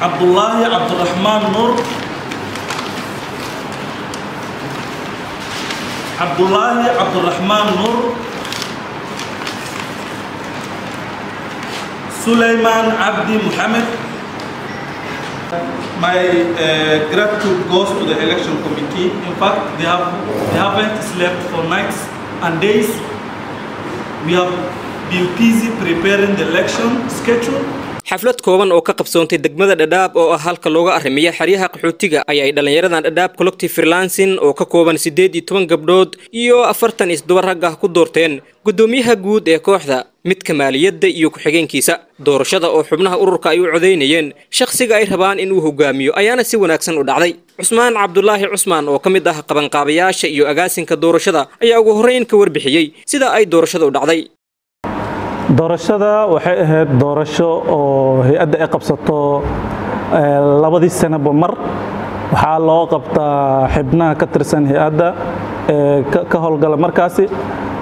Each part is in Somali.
cabdulaahi Abdurrahman nuur cabdulaahi cabdiraxmaan nuur Sulaiman Abdi Muhammad. My uh, gratitude goes to the election committee. In fact, they have they haven't slept for nights and days. We have been busy preparing the election schedule. Xaflad kooban oo ka qabsoontay degmada dhadhaab oo ah halka looga arrimiya xeryaha qaxootiga ayay dhallinyaradan dhadhaab collective freelancing oo ka kooban siddeed iyo toban gabdhood iyo afartan isduba rag ah ku doorteen guddoomiyaha guud ee kooxda midka maaliyadda iyo ku-xigeenkiisa. Doorashada oo xubnaha ururka ay u codaynayeen shakhsiga ay rabaan in uu hogaamiyo ayaana si wanaagsan u dhacday. Cusmaan cabdulaahi cusmaan oo ka mid ah qabanqaabayaasha iyo agaasinka doorashada ayaa ugu horrayn ka warbixiyey sida ay doorashada u dhacday doorashada waxay ahayd doorasho oo hay'adda ay qabsato labadii sanaba mar. Waxaa loo qabtaa xibnaha ka tirsan hay'adda ka howlgala markaasi.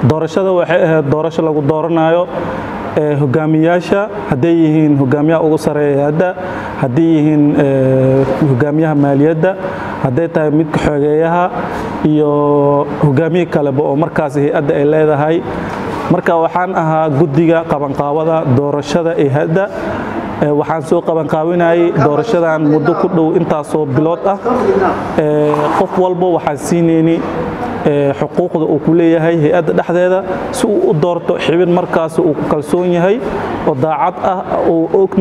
Doorashada waxay ahayd doorasho lagu dooranayo hogaamiyaasha hadday yihiin hogaamiyaha ugu sareeya hay'adda hadday yihiin hogaamiyaha maaliyadda hadday tahay midka xogeeyaha iyo hogaamiye kaleba oo markaasi hay'adda ay leedahay marka waxaan ahaa guddiga qabanqaabada doorashada ee hadda waxaan soo qabanqaabinayay doorashadan muddo ku dhow intaasoo bilood ah. Qof walba waxaan siinayni xuquuqda uu ku leeyahay hay'adda dhexdeeda si uu u doorto xibin markaasi uu ku kalsoon yahay oo daacad ah uu og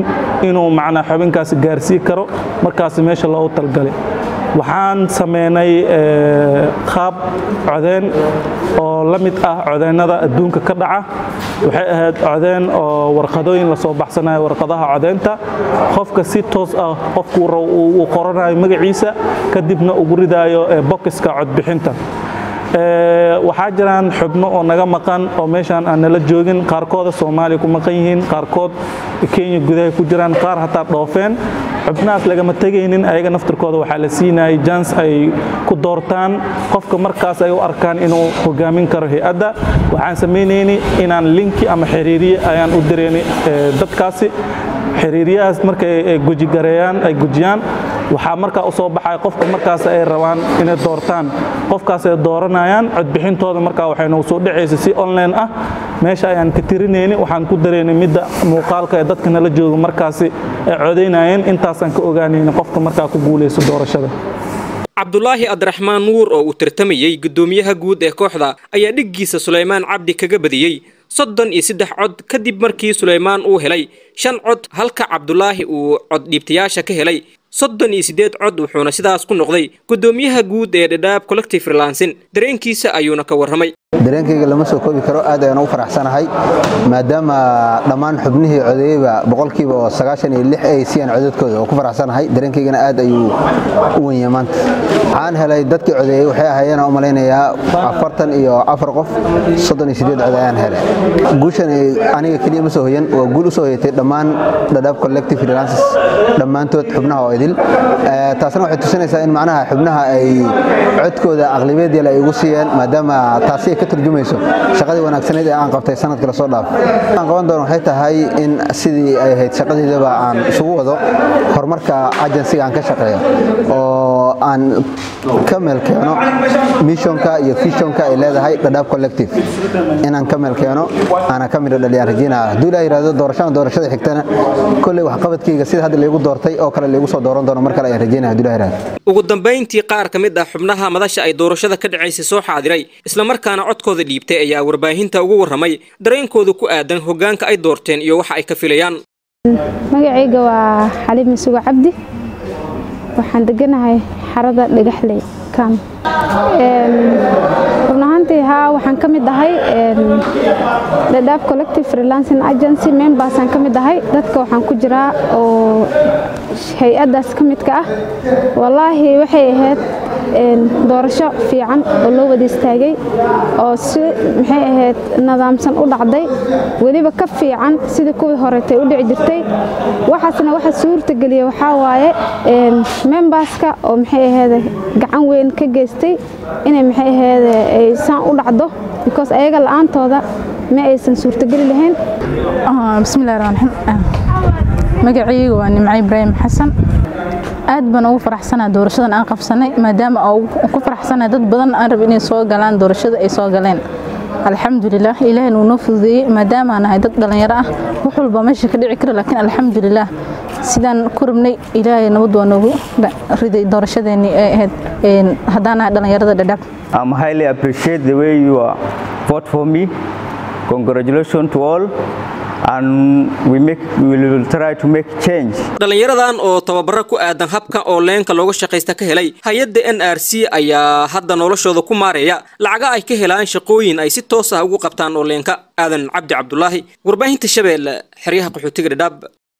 inuu macnaa xubinkaasi gaarsii karo markaasi meesha loogu talgalay waxaan sameynay qaab codeen oo la mid ah codeennada adduunka ka dhaca. Waxay ahayd codeen oo warqadooyin la soo baxsanayo warqadaha codeynta. Qofka si toos ah qofku uu qoranayo magaciisa kadibna ugu ridaayo bokiska codbixinta waxaa jiraan xubno oo naga maqan oo meeshaan aan nala joogin. Qaarkooda soomaaliya ku maqan yihiin qaarkood kenya gudaha ku jiraan qaar hataa dhoofeen. Xubnahaas lagama tegaynin ayaga naftirkooda waxaa la siinayay jans ay ku doortaan. Qofka markaas ay u arkaan inuu hogaamin karo hay'adda. Waxaan samaynayni inaan linki ama xiriiriye ayaan u dirayni dadkaasi xiriiriyahaas markay gujigareeyaan ay gujiyaan waxaa markaa u soo baxaya qofka markaas ay rabaan inay doortaan. Qofkaas ay dooranayaan codbixintooda markaa waxay nagu dhacaysa si online ah. Meesha ayaan ka tirinayni waxaan ku daraynay midda muuqaalka ee dadka nala jooga markaasi ay codaynayeen intaasaan ka ogaanayni qofka markaa ku guulayso doorashada. Cabdulaahi abdiraxmaan nuur oo uu tartamayey guddoomiyaha guud ee kooxda ayaa dhiggiisa sulaymaan cabdi kaga badiyey soddon iyo saddex cod kadib markii sulaymaan uu helay. Shan cod halka cabdulaahi uu coddhiibtayaasha ka helay. Soddon iyo siddeed cod wuxuuna sidaas ku noqday guddoomiyaha guud ee dhadhaab collective freelancing. Dareenkiisa ayuuna ka warramay dareenkayga lama soo koobi karo aad ayaan ugu faraxsanahay. Maadaama dhammaan xubnihii codeeyeyba boqolkiiba ay siiyaan codadkooda oo ku faraxsanahay dareenkaygana aad ayuu u wenya maanta. Waxaan helay dadkii codeeyey waxay ahaayeen u malaynayaa afartan iyo afar qof soddon iyo siddeed cod ayaan helay. Guushan aniga keliya ma soo hoyan waa guul u hoyatay dhammaan dhadhaab collective freelances dhammaantood xubnaha oo idil. Taasna waxay tusinaysaa in macnaha xubnaha ay codkooda aqlibeed yal ay ugu siiyeen maadaama taasi turjumayso shaqadii wanaagsaneed ee aan qabtay sannadkii la soo dhaaf. Aan qaban doono waxay tahay in sidii ay ahayd shaqadeedaba aan isugu wado horumarka agensiga aan ka shaqeeyo oo aan ka meel keeno missionka iyo visionka ay leedahay dhadhaab collective. Inaan ka meel keeno aanan ka midho dhaliyaan rajiinaa hadduu ilaah yidhahdo doorashadan doorashada xigtana kolley waxqabadkayga sida hadda laygu doortay oo kale laygu soo dooran doono mar kale ayaan rajiinaya hadduu ilaah yidhahdo ugu dambayntii qaar ka mid ah xubnaha madasha ay doorashada ka dhacaysay soo xaadiray islamarkaana codkooda dhiibtay ayaa warbaahinta ugu warramay dareenkooda ku aadan hoggaanka ay doorteen iyo waxa ay ka filayaan. Magacayga waa xaliim isugo cabdi. Waxaan deganahay xarada dhagaxley kam run ahaantii haa waxaan ka mid ahay dhadhaab collective freelancing agency membersaan ka mid ahay. Dadka waxaan ku jiraa oo hay'addaas ka midka ah. Wallaahi waxay ahayd doorasho fiican oo loo wada istaagay oo si maxay ahayd nidaamsan u dhacday. Weliba ka fiican sidii kuwii horetay u dhici jirtay. Waxaasna waxa suurtageliya waxaa waaye memberska oo maxay ahayd gacan weyn ka geystay inay maxay ahayd ay saan u dhacdo because ayaga la'aantooda ma aysan suurtageli lahayn. Bismillahi rahmaan rahiim magacayga waa nimco ibraahim xasan aad baan ugu faraxsanaa doorashadan aan qabsanay maadaama ku faraxsanaa dad badan aan rab inay soo galaan doorashada ay soo galeen alxamdulilah ilaahay nuu noo fududeeyey maadaama aan nahay dad dhallinyaro ah wax walba meesha ka dhici kara laakiin alxamdulilah sidaan ku rabnay ilaahay nabad waa noogu riday doorashadeennii ee ahayd haddaan nahay dhallinyarada dhadhaab I'm highly appreciate the way you are vote for me. Congratulations to all. Dhalinyaradan oo tababaro ku aadan habka oo leenka looga shaqaysta ka helay hay'adda n r c ayaa hadda noloshooda ku maareeya. Lacaga ay ka helaan shaqooyin ay si toos ah ugu qabtaan oo leenka. Aadan cabdi cabdulaahi warbaahinta shabeelle xeryaha qaxootiga dhadhaab